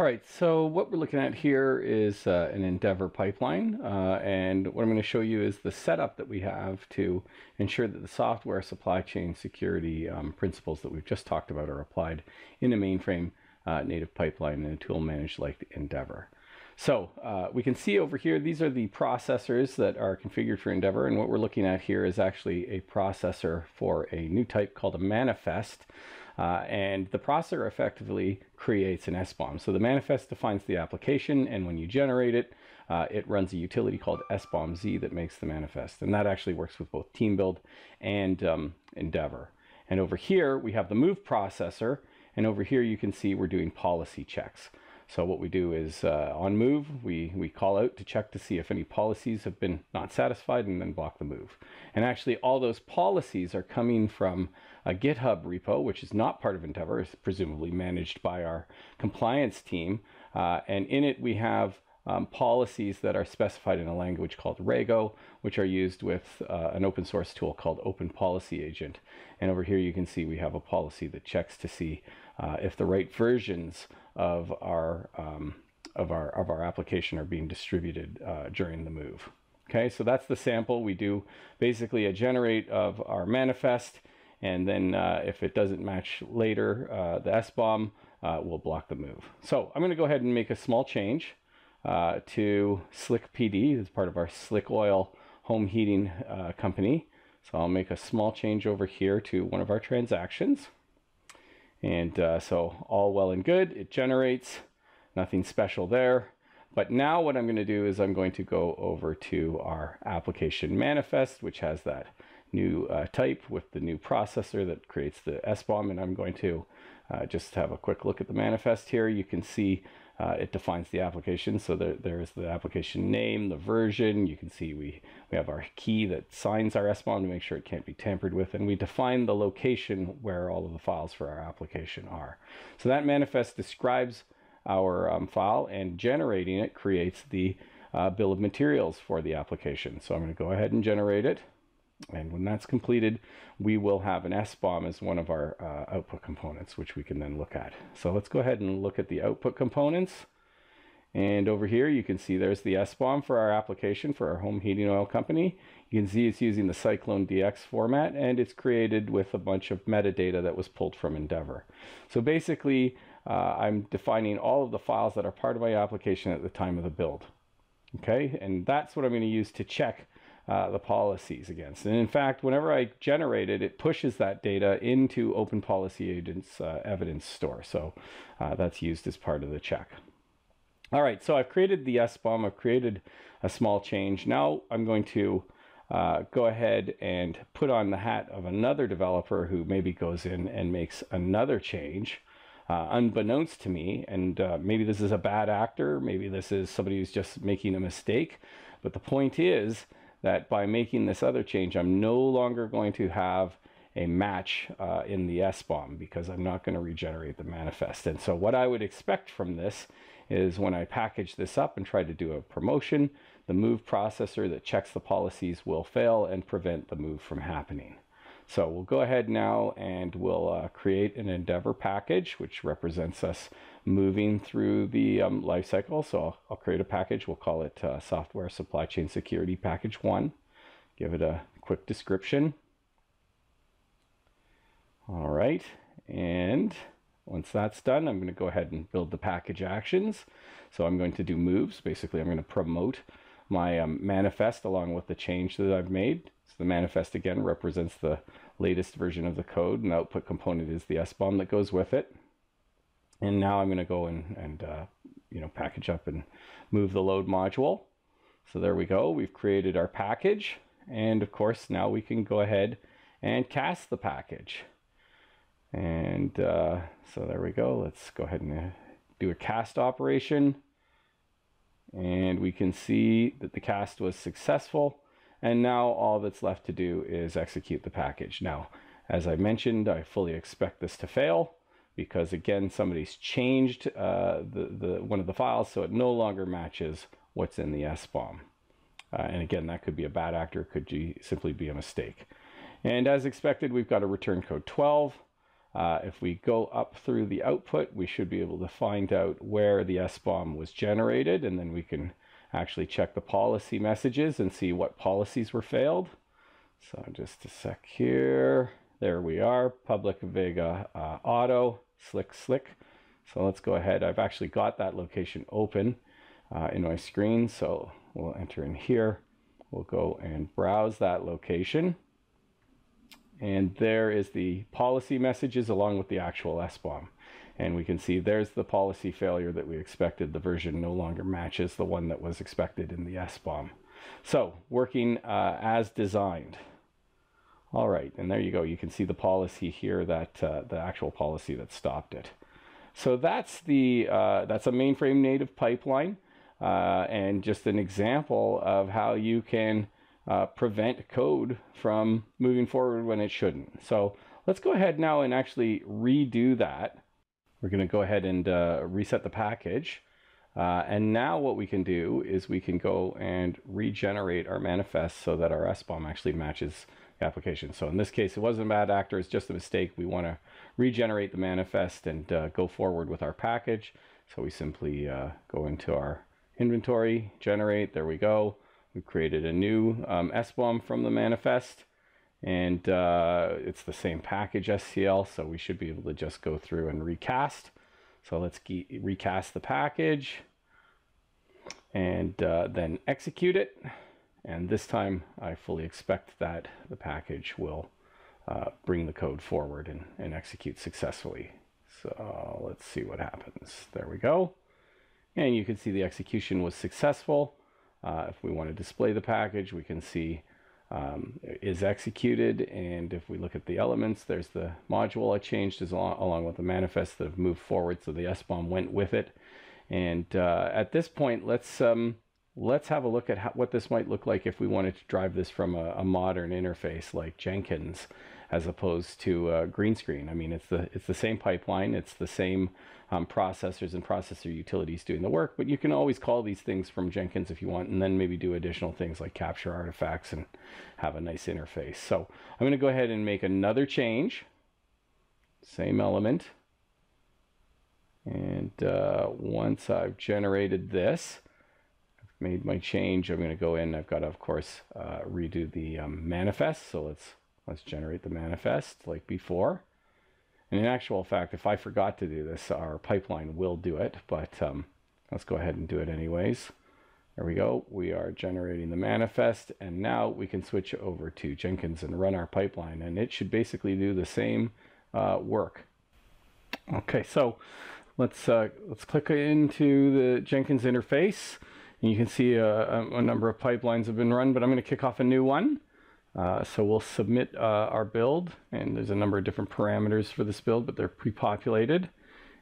All right, so what we're looking at here is uh, an Endevor pipeline, uh, and what I'm going to show you is the setup that we have to ensure that the software supply chain security um, principles that we've just talked about are applied in a mainframe uh, native pipeline and a tool managed like Endevor. So uh, we can see over here, these are the processors that are configured for Endevor. And what we're looking at here is actually a processor for a new type called a manifest. Uh, and the processor effectively creates an SBOM. So the manifest defines the application, and when you generate it, uh, it runs a utility called SBOM-Z that makes the manifest. And that actually works with both TeamBuild and um, Endevor. And over here, we have the move processor, and over here you can see we're doing policy checks. So what we do is uh, on move, we, we call out to check to see if any policies have been not satisfied and then block the move. And actually all those policies are coming from a GitHub repo, which is not part of Endevor, is presumably managed by our compliance team. Uh, and in it we have um, policies that are specified in a language called Rego, which are used with uh, an open source tool called Open Policy Agent. And over here you can see we have a policy that checks to see uh, if the right versions of our um, of our of our application are being distributed uh, during the move. Okay, so that's the sample. We do basically a generate of our manifest, and then uh, if it doesn't match later, uh, the SBOM uh, will block the move. So I'm going to go ahead and make a small change uh, to Slick PD as part of our Slick Oil home heating uh, company. So I'll make a small change over here to one of our transactions. And uh, so all well and good, it generates, nothing special there. But now what I'm going to do is I'm going to go over to our application manifest, which has that new uh, type with the new processor that creates the SBOM. And I'm going to uh, just have a quick look at the manifest here. You can see uh, it defines the application. So there, there's the application name, the version. You can see we, we have our key that signs our SBOM to make sure it can't be tampered with. And we define the location where all of the files for our application are. So that manifest describes our um, file and generating it creates the uh, bill of materials for the application. So I'm going to go ahead and generate it. And when that's completed, we will have an SBOM as one of our uh, output components, which we can then look at. So let's go ahead and look at the output components. And over here, you can see there's the SBOM for our application for our home heating oil company. You can see it's using the CycloneDX format, and it's created with a bunch of metadata that was pulled from Endevor. So basically, uh, I'm defining all of the files that are part of my application at the time of the build. Okay, and that's what I'm going to use to check uh, the policies against. And in fact, whenever I generate it, it pushes that data into Open Policy Agent's uh, evidence store. So uh, that's used as part of the check. All right, so I've created the SBOM, I've created a small change. Now I'm going to uh, go ahead and put on the hat of another developer who maybe goes in and makes another change. Uh, unbeknownst to me, and uh, maybe this is a bad actor, maybe this is somebody who's just making a mistake. But the point is that by making this other change, I'm no longer going to have a match uh, in the SBOM because I'm not going to regenerate the manifest. And so what I would expect from this is when I package this up and try to do a promotion, the move processor that checks the policies will fail and prevent the move from happening. So we'll go ahead now and we'll uh, create an Endevor package, which represents us moving through the um. So I'll, I'll, create a package. We'll call it uh, Software Supply Chain Security Package 1. Give it a quick description. All right, and once that's done, I'm going to go ahead and build the package actions. So I'm going to do moves. Basically, I'm going to promote my um, manifest along with the change that I've made. So the manifest again represents the latest version of the code and the output component is the SBOM that goes with it. And now I'm going to go and, and uh, you know, package up and move the load module. So there we go. We've created our package. And of course, now we can go ahead and cast the package. And uh, so there we go. Let's go ahead and uh, do a cast operation. And we can see that the cast was successful. And now all that's left to do is execute the package. Now, as I mentioned, I fully expect this to fail because again, somebody's changed uh, the, the, one of the files so it no longer matches what's in the SBOM. Uh, and again, that could be a bad actor, could be, simply be a mistake. And as expected, we've got a return code 12. Uh, if we go up through the output, we should be able to find out where the SBOM was generated, and then we can actually check the policy messages and see what policies were failed. So just a sec here. There we are, public Vega uh, auto, slick slick. So let's go ahead. I've actually got that location open uh, in my screen. So we'll enter in here. We'll go and browse that location. And there is the policy messages along with the actual SBOM. And we can see there's the policy failure that we expected. The version no longer matches the one that was expected in the SBOM. So working uh, as designed. All right, and there you go. You can see the policy here, that uh, the actual policy that stopped it. So that's the uh, that's a mainframe native pipeline, uh, and just an example of how you can uh, prevent code from moving forward when it shouldn't. So let's go ahead now and actually redo that. We're going to go ahead and uh, reset the package. Uh, and now what we can do is we can go and regenerate our manifest so that our SBOM actually matches application. So in this case, it wasn't a bad actor, it's just a mistake. We want to regenerate the manifest and uh, go forward with our package. So we simply uh, go into our inventory, generate, there we go. We've created a new um, SBOM from the manifest and uh, it's the same package SCL, so we should be able to just go through and recast. So let's recast the package and uh, then execute it. And this time I fully expect that the package will uh, bring the code forward and, and execute successfully. So let's see what happens. There we go. And you can see the execution was successful. Uh, if we want to display the package, we can see um, is executed. And if we look at the elements, there's the module I changed as along, along with the manifest that have moved forward. So the SBOM went with it. And uh, at this point, let's um, let's have a look at how, what this might look like if we wanted to drive this from a, a modern interface like Jenkins as opposed to uh, green screen. I mean, it's the it's the same pipeline, it's the same um, processors and processor utilities doing the work, but you can always call these things from Jenkins if you want, and then maybe do additional things like capture artifacts and have a nice interface. So I'm going to go ahead and make another change, same element. And uh, once I've generated this, made my change, I'm going to go in. I've got to, of course, uh, redo the um, manifest. So let's let's generate the manifest like before. And in actual fact, if I forgot to do this, our pipeline will do it, but um, let's go ahead and do it anyways. There we go. We are generating the manifest, and now we can switch over to Jenkins and run our pipeline, and it should basically do the same uh, work. Okay, so let's uh, let's click into the Jenkins interface. And you can see a, a number of pipelines have been run, but I'm going to kick off a new one. Uh, so we'll submit uh, our build, and there's a number of different parameters for this build, but they're pre-populated.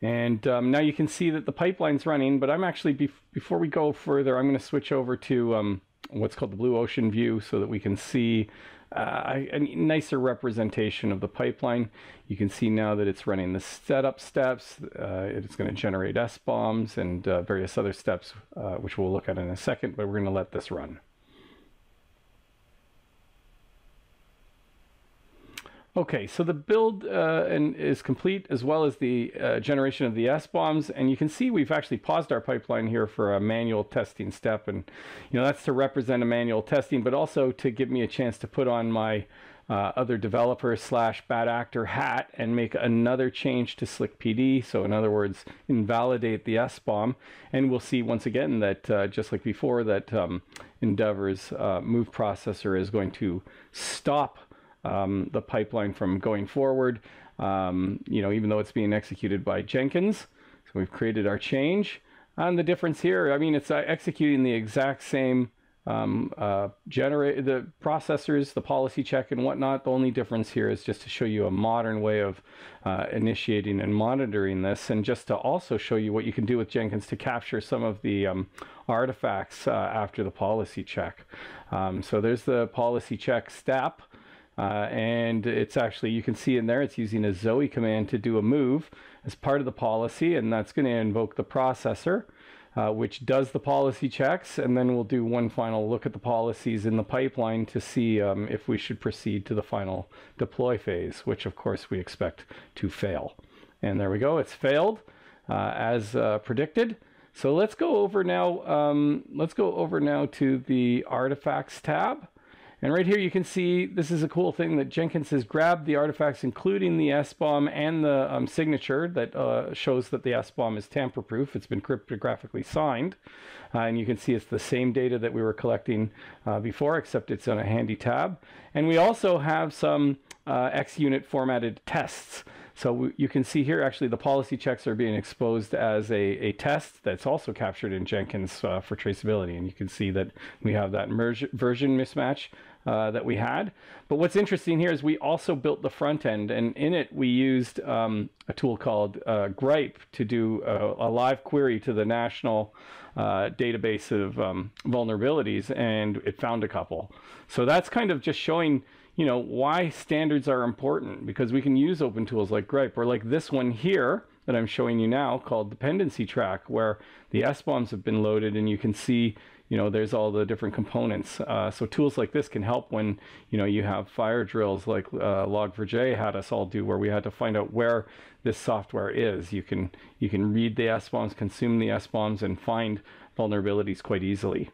And um, now you can see that the pipeline's running, but I'm actually, bef before we go further, I'm going to switch over to um, what's called the Blue Ocean view so that we can see uh, a nicer representation of the pipeline. You can see now that it's running the setup steps. Uh, it's going to generate SBOMs and uh, various other steps, uh, which we'll look at in a second, but we're going to let this run. Okay, so the build uh, and is complete as well as the uh, generation of the SBOMs. And you can see we've actually paused our pipeline here for a manual testing step. And, you know, that's to represent a manual testing, but also to give me a chance to put on my uh, other developer slash bad actor hat and make another change to Slick PD. So in other words, invalidate the SBOM. And we'll see once again that uh, just like before that um, Endevor's uh, move processor is going to stop um, the pipeline from going forward, um, you know, even though it's being executed by Jenkins. So we've created our change. And the difference here, I mean, it's uh, executing the exact same um, uh, generate the processors, the policy check and whatnot. The only difference here is just to show you a modern way of uh, initiating and monitoring this and just to also show you what you can do with Jenkins to capture some of the um, artifacts uh, after the policy check. Um, so there's the policy check step. Uh, and it's actually, you can see in there, it's using a Zowe command to do a move as part of the policy, and that's going to invoke the processor. uh, which does the policy checks, and then we'll do one final look at the policies in the pipeline to see um, if we should proceed to the final deploy phase, which of course we expect to fail. And there we go, it's failed uh, as uh, predicted. So let's go over now. Um, let's go over now to the artifacts tab. And right here you can see this is a cool thing that Jenkins has grabbed the artifacts, including the SBOM and the um, signature that uh, shows that the SBOM is tamper-proof. It's been cryptographically signed. Uh, and you can see it's the same data that we were collecting uh, before, except it's on a handy tab. And we also have some uh, XUnit formatted tests. So you can see here actually the policy checks are being exposed as a, a test that's also captured in Jenkins uh, for traceability. And you can see that we have that version mismatch uh, that we had. But what's interesting here is we also built the front end, and in it we used um, a tool called uh, Grype to do a, a, live query to the national uh, database of um, vulnerabilities, and it found a couple. So that's kind of just showing you know, why standards are important because we can use open tools like Grype or like this one here that I'm showing you now called dependency track where the SBOMs have been loaded and you can see, you know, there's all the different components. Uh, so tools like this can help when, you know, you have fire drills like uh, Log4j had us all do where we had to find out where this software is. You can, you can read the SBOMs, consume the SBOMs and find vulnerabilities quite easily.